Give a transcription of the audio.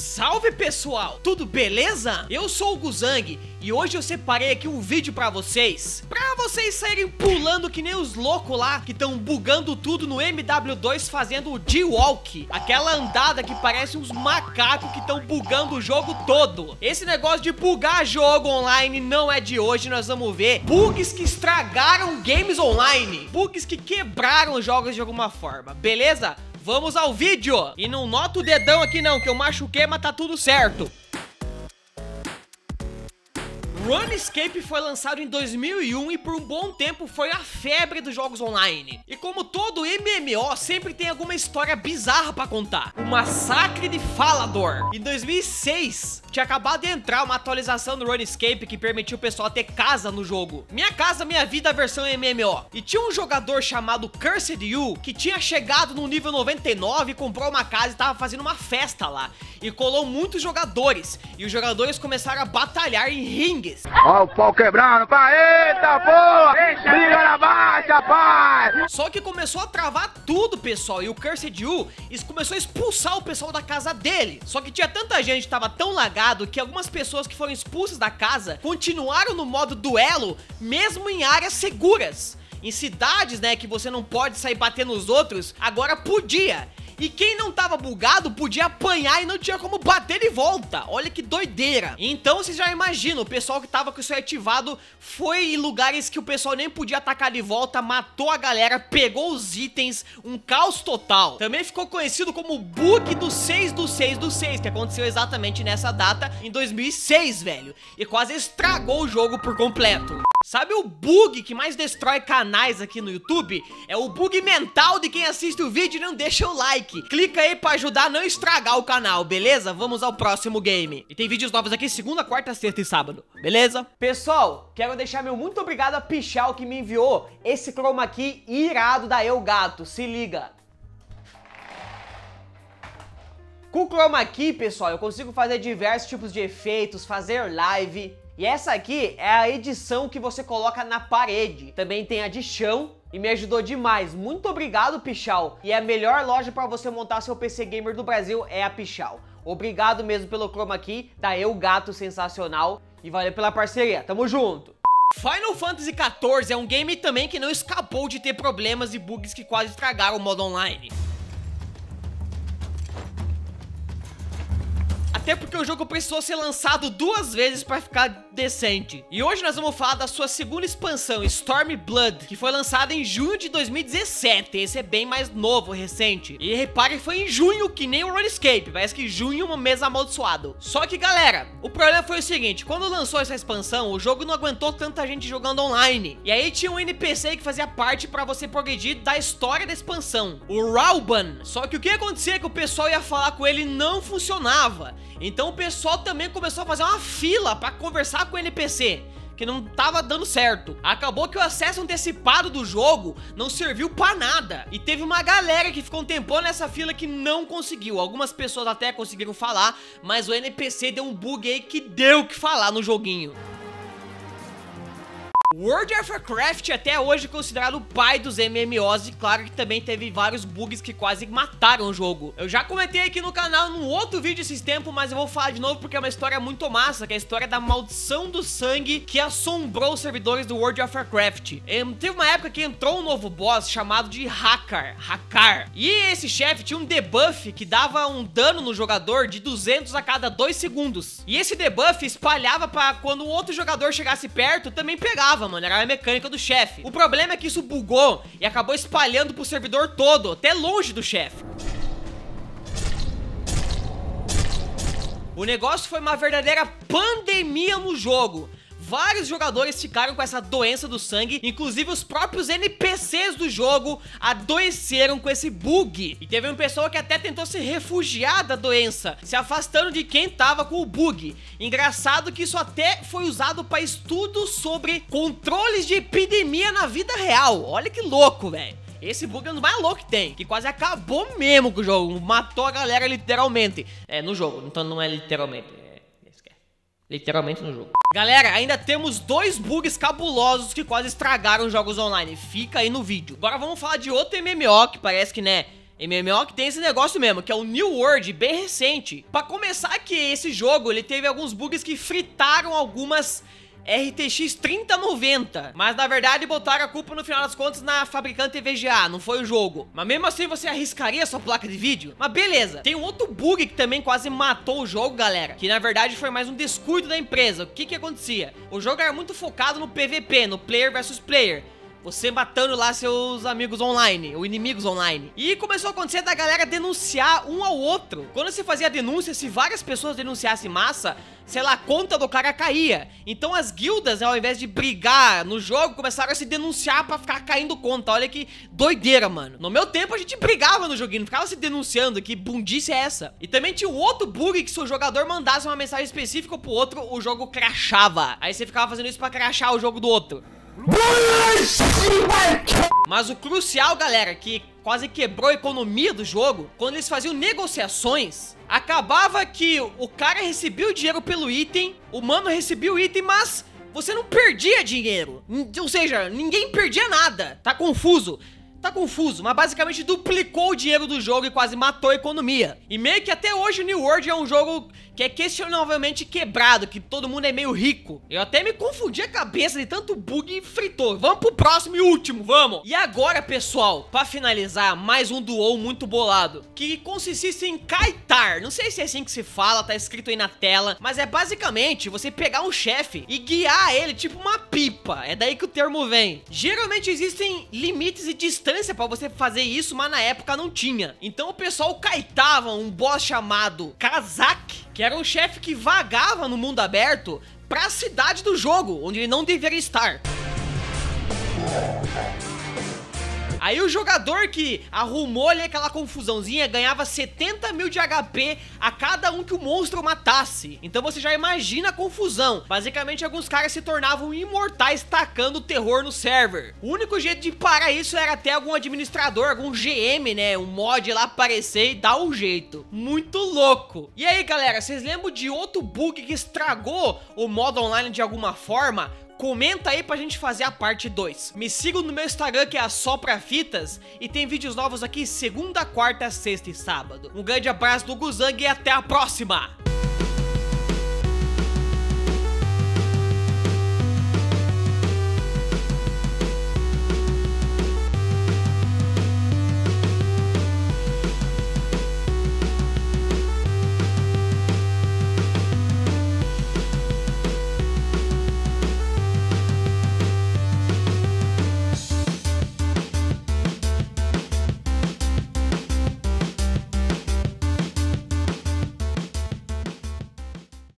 Salve pessoal, tudo beleza? Eu sou o Guzang e hoje eu separei aqui um vídeo pra vocês. Pra vocês saírem pulando que nem os loucos lá Que estão bugando tudo no MW2 fazendo o G-Walk. Aquela andada que parece uns macacos que estão bugando o jogo todo. Esse negócio de bugar jogo online não é de hoje, nós vamos ver Bugs que estragaram games online. Bugs que quebraram jogos de alguma forma, beleza? Vamos ao vídeo! E não nota o dedão aqui não, que eu machuquei, mas tá tudo certo. RuneScape foi lançado em 2001 e por um bom tempo foi a febre dos jogos online. E como todo MMO, sempre tem alguma história bizarra pra contar. O Massacre de Falador. Em 2006, tinha acabado de entrar uma atualização do RuneScape que permitiu o pessoal ter casa no jogo. Minha Casa Minha Vida versão MMO. E tinha um jogador chamado Cursed You que tinha chegado no nível 99, comprou uma casa e tava fazendo uma festa lá. E colou muitos jogadores. E os jogadores começaram a batalhar em ringues. Ó o pau quebrando, pai, eita porra! Briga na baixa, pai! Só que começou a travar tudo, pessoal. E o Cursed isso começou a expulsar o pessoal da casa dele. Só que tinha tanta gente tava tão lagado que algumas pessoas que foram expulsas da casa continuaram no modo duelo, mesmo em áreas seguras. Em cidades, né, que você não pode sair batendo nos outros, agora podia. E quem não tava bugado podia apanhar e não tinha como bater de volta. Olha que doideira. Então vocês já imaginam, o pessoal que tava com isso ativado foi em lugares que o pessoal nem podia atacar de volta, matou a galera, pegou os itens, um caos total. Também ficou conhecido como bug do 6 do 6 do 6, que aconteceu exatamente nessa data em 2006, velho. E quase estragou o jogo por completo. Sabe o bug que mais destrói canais aqui no YouTube? É o bug mental de quem assiste o vídeo e não deixa o like. Clica aí pra ajudar a não estragar o canal, beleza? Vamos ao próximo game. E tem vídeos novos aqui segunda, quarta, sexta e sábado, beleza? Pessoal, quero deixar meu muito obrigado a Pichal que me enviou esse chroma key irado da Eu Gato. Se liga. Com o chroma key, pessoal, eu consigo fazer diversos tipos de efeitos, fazer live e essa aqui é a edição que você coloca na parede. Também tem a de chão e me ajudou demais. Muito obrigado, Pichal. E a melhor loja para você montar seu PC gamer do Brasil é a Pichal. Obrigado mesmo pelo chroma aqui, da Eu Gato sensacional e valeu pela parceria. Tamo junto. Final Fantasy XIV é um game também que não escapou de ter problemas e bugs que quase estragaram o modo online. Até porque o jogo precisou ser lançado duas vezes para ficar decente. E hoje nós vamos falar da sua segunda expansão, Storm Blood, que foi lançada em junho de 2017. Esse é bem mais novo, recente. E repare que foi em junho, que nem o RuneScape. Parece que junho é um mês amaldiçoado. Só que, galera, o problema foi o seguinte. Quando lançou essa expansão, o jogo não aguentou tanta gente jogando online. E aí tinha um NPC que fazia parte para você progredir da história da expansão. O Rauban. Só que o que acontecia é que o pessoal ia falar com ele não funcionava. Então o pessoal também começou a fazer uma fila para conversar com o NPC que não tava dando certo. Acabou que o acesso antecipado do jogo não serviu pra nada. E teve uma galera que ficou um tempão nessa fila que não conseguiu. Algumas pessoas até conseguiram falar, mas o NPC deu um bug aí que deu o que falar no joguinho. World of Warcraft até hoje considerado o pai dos MMOs e claro que também teve vários bugs que quase mataram o jogo. Eu já comentei aqui no canal num outro vídeo esses tempos, mas eu vou falar de novo porque é uma história muito massa, que é a história da maldição do sangue que assombrou os servidores do World of Warcraft. Teve uma época que entrou um novo boss chamado de Hakar, Hakar. E esse chefe tinha um debuff que dava um dano no jogador de 200 a cada 2 segundos. E esse debuff espalhava para quando o outro jogador chegasse perto, também pegava mano. Era a mecânica do chefe. O problema é que isso bugou e acabou espalhando pro servidor todo, até longe do chefe. O negócio foi uma verdadeira pandemia no jogo. Vários jogadores ficaram com essa doença do sangue, inclusive os próprios NPCs do jogo adoeceram com esse bug. E teve uma pessoa que até tentou se refugiar da doença, se afastando de quem tava com o bug. Engraçado que isso até foi usado para estudos sobre controles de epidemia na vida real. Olha que louco, velho. Esse bug é o mais louco que tem, que quase acabou mesmo com o jogo, matou a galera literalmente. É, no jogo, então não é literalmente, literalmente no jogo. Galera, ainda temos dois bugs cabulosos que quase estragaram jogos online. Fica aí no vídeo. Agora vamos falar de outro MMO que parece que, né, MMO que tem esse negócio mesmo, que é o New World, bem recente. Pra começar que esse jogo, ele teve alguns bugs que fritaram algumas RTX 3090. Mas na verdade botaram a culpa no final das contas na fabricante VGA, não foi o jogo. Mas mesmo assim você arriscaria sua placa de vídeo? Mas beleza. Tem um outro bug que também quase matou o jogo, galera. Que na verdade foi mais um descuido da empresa. O que que acontecia? O jogo era muito focado no PVP, no player versus player. Você matando lá seus amigos online, ou inimigos online. E começou a acontecer da galera denunciar um ao outro. Quando você fazia denúncia, se várias pessoas denunciassem massa, sei lá, a conta do cara caía. Então as guildas, ao invés de brigar no jogo, começaram a se denunciar pra ficar caindo conta. Olha que doideira, mano. No meu tempo a gente brigava no joguinho, não ficava se denunciando, que bundice é essa? E também tinha um outro bug que se o jogador mandasse uma mensagem específica pro outro, o jogo crashava. Aí você ficava fazendo isso pra crashar o jogo do outro. Mas o crucial, galera, que quase quebrou a economia do jogo, quando eles faziam negociações, acabava que o cara recebia o dinheiro pelo item, o mano recebia o item, mas você não perdia dinheiro. Ou seja, ninguém perdia nada. Tá confuso. Tá confuso, mas basicamente duplicou o dinheiro do jogo e quase matou a economia. E meio que até hoje o New World é um jogo que é questionavelmente quebrado, que todo mundo é meio rico. Eu até me confundi a cabeça de tanto bug e fritou. Vamos pro próximo e último, vamos! E agora, pessoal, pra finalizar, mais um duo muito bolado, que consistisse em kaitar. Não sei se é assim que se fala, tá escrito aí na tela, mas é basicamente você pegar um chefe e guiar ele tipo uma pipa. É daí que o termo vem. Geralmente existem limites e distância pra você fazer isso, mas na época não tinha. Então o pessoal kaitava um boss chamado Kazak, que era um chefe que vagava no mundo aberto pra cidade do jogo, onde ele não deveria estar. Aí o jogador que arrumou ali aquela confusãozinha ganhava 70 mil de HP a cada um que o monstro matasse. Então você já imagina a confusão. Basicamente, alguns caras se tornavam imortais tacando terror no server. O único jeito de parar isso era ter algum administrador, algum GM, né? Um mod lá aparecer e dar um jeito. Muito louco. E aí, galera, vocês lembram de outro bug que estragou o modo online de alguma forma? Comenta aí pra gente fazer a parte 2. Me sigam no meu Instagram que é Fitas e tem vídeos novos aqui segunda, quarta, sexta e sábado. Um grande abraço do Guzang e até a próxima!